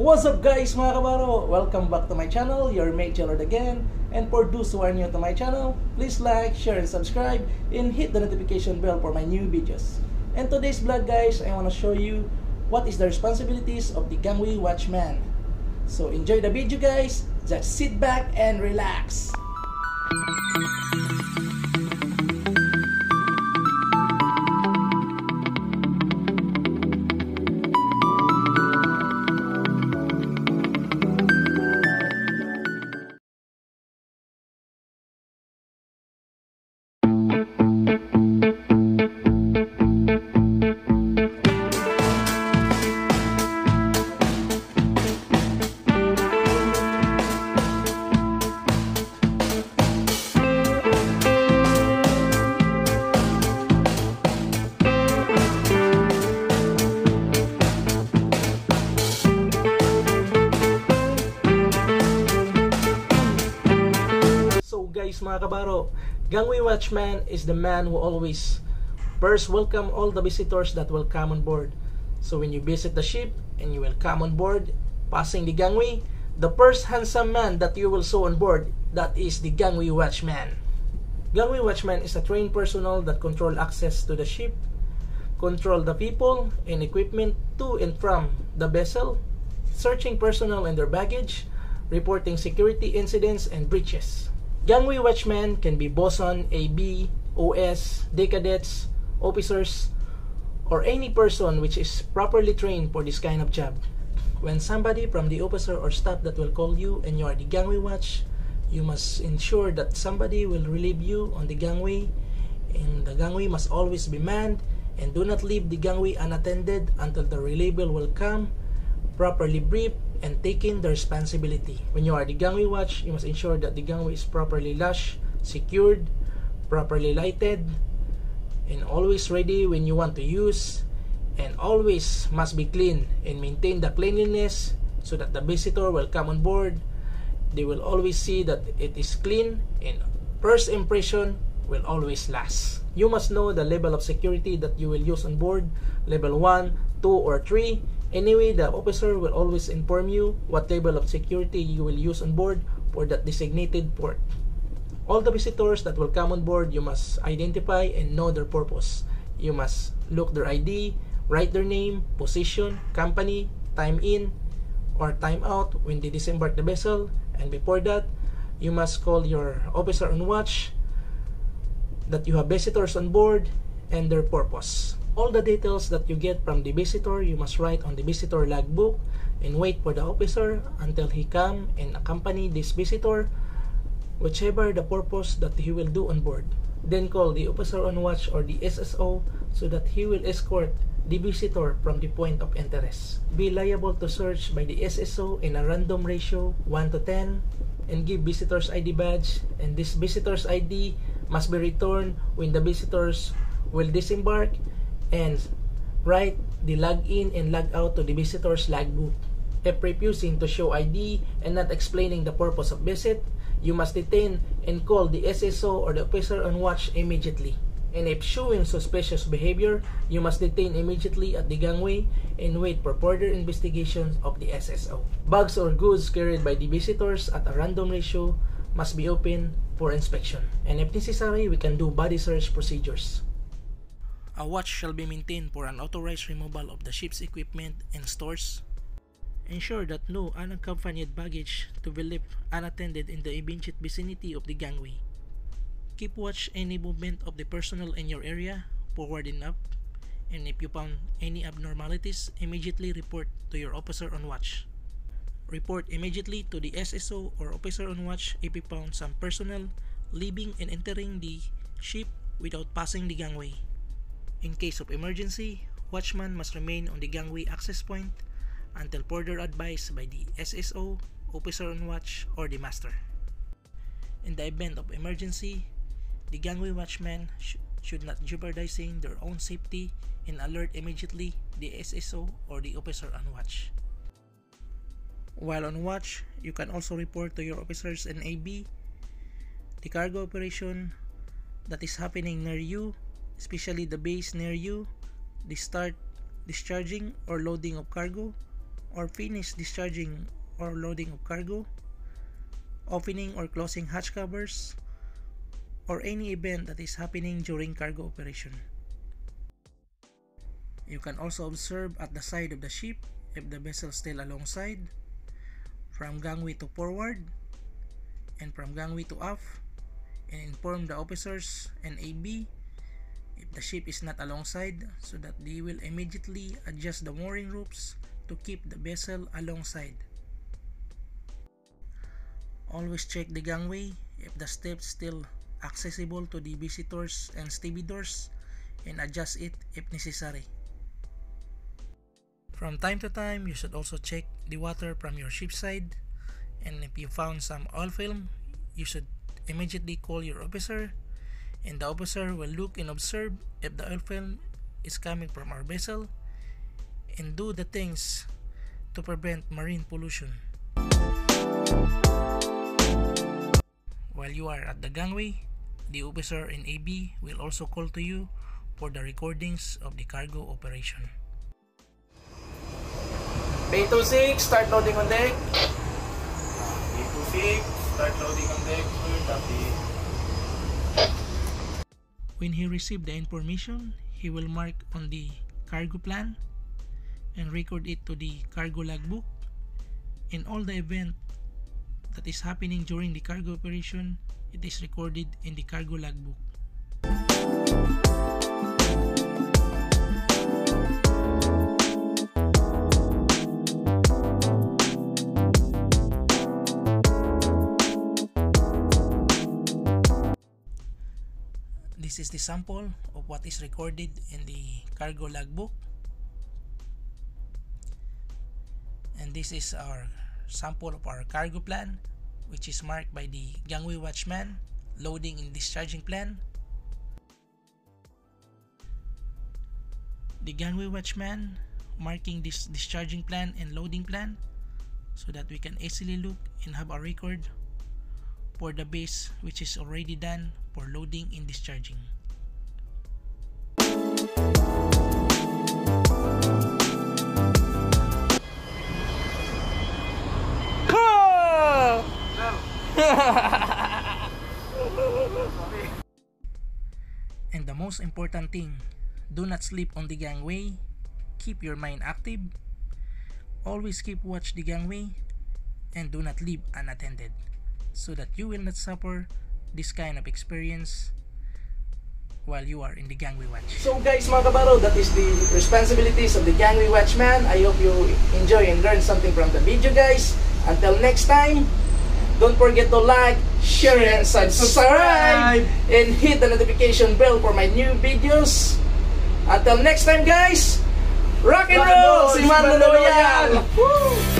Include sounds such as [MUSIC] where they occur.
What's up guys mga kabaro? Welcome back to my channel, your mate Jellord again. And for those who are new to my channel, please like, share, and subscribe and hit the notification bell for my new videos. And today's vlog guys, I want to show you what is the responsibilities of the gangway watchman. So enjoy the video guys, just sit back and relax. Guys mga kabaro, Gangway Watchman is the man who always first welcome all the visitors that will come on board. So when you visit the ship and you will come on board, passing the gangway, the first handsome man that you will saw on board, that is the Gangway Watchman. Gangway Watchman is a trained personnel that control access to the ship, control the people and equipment to and from the vessel, searching personnel and their baggage, reporting security incidents and breaches. Gangway watchmen can be bosun, AB, OS, day cadets, officers, or any person which is properly trained for this kind of job. When somebody from the officer or staff that will call you and you are the gangway watch, you must ensure that somebody will relieve you on the gangway and the gangway must always be manned and do not leave the gangway unattended until the reliever will come properly briefed and taking the responsibility. When you are the gangway watch, you must ensure that the gangway is properly lashed, secured, properly lighted, and always ready when you want to use, and always must be clean and maintain the cleanliness so that the visitor will come on board. They will always see that it is clean and first impression will always last. You must know the level of security that you will use on board, level 1, 2, or 3. Anyway, the officer will always inform you what level of security you will use on board for that designated port. All the visitors that will come on board, you must identify and know their purpose. You must look their ID, write their name, position, company, time in, or time out when they disembark the vessel. And before that, you must call your officer on watch that you have visitors on board and their purpose. All the details that you get from the visitor, you must write on the visitor logbook and wait for the officer until he come and accompany this visitor, whichever the purpose that he will do on board. Then call the officer on watch or the SSO so that he will escort the visitor from the point of interest. Be liable to search by the SSO in a random ratio 1 to 10 and give visitors ID badge and this visitors ID must be returned when the visitors will disembark and write the login and log out to the visitor's logbook. If refusing to show ID and not explaining the purpose of visit, you must detain and call the SSO or the officer on watch immediately. And if showing suspicious behavior, you must detain immediately at the gangway and wait for further investigation of the SSO. Bags or goods carried by the visitors at a random ratio must be open for inspection. And if necessary, we can do body search procedures. A watch shall be maintained for an authorized removal of the ship's equipment and stores. Ensure that no unaccompanied baggage to be left unattended in the immediate vicinity of the gangway. Keep watch any movement of the personnel in your area, forward and up, and if you found any abnormalities, immediately report to your officer on watch. Report immediately to the SSO or officer on watch if you found some personnel leaving and entering the ship without passing the gangway. In case of emergency, watchman must remain on the gangway access point until further advice by the SSO, officer on watch, or the master. In the event of emergency, the gangway watchman sh- should not jeopardizing their own safety and alert immediately the SSO or the officer on watch. While on watch, you can also report to your officers and AB the cargo operation that is happening near you, especially the base near you, the start discharging or loading of cargo, or finish discharging or loading of cargo, opening or closing hatch covers, or any event that is happening during cargo operation. You can also observe at the side of the ship if the vessel still alongside, from gangway to forward, and from gangway to aft, and inform the officers and AB the ship is not alongside so that they will immediately adjust the mooring ropes to keep the vessel alongside. Always check the gangway if the steps still accessible to the visitors and stevedores and adjust it if necessary. From time to time, you should also check the water from your ship side and if you found some oil film, you should immediately call your officer and the officer will look and observe if the oil film is coming from our vessel and do the things to prevent marine pollution. While you are at the gangway, the officer in AB will also call to you for the recordings of the cargo operation. P26, start loading on deck. P26, start loading on deck, sir. Copy. When he received the information, he will mark on the cargo plan and record it to the cargo logbook. In all the event that is happening during the cargo operation, it is recorded in the cargo logbook. This is the sample of what is recorded in the cargo logbook. And this is our sample of our cargo plan which is marked by the gangway watchman loading and discharging plan. The gangway watchman marking this discharging plan and loading plan so that we can easily look and have a record for the base which is already done for loading and discharging. [LAUGHS] and the most important thing, do not sleep on the gangway. Keep your mind active. Always keep watch the gangway and do not leave unattended so that you will not suffer this kind of experience while you are in the gangway watch. So guys mga kabaro, that is the responsibilities of the gangway watchman. I hope you enjoy and learn something from the video guys. Until next time, don't forget to like, share, and subscribe. And hit the notification bell for my new videos. Until next time guys, rock and roll! roll, Si Mando! Loyal. Woo!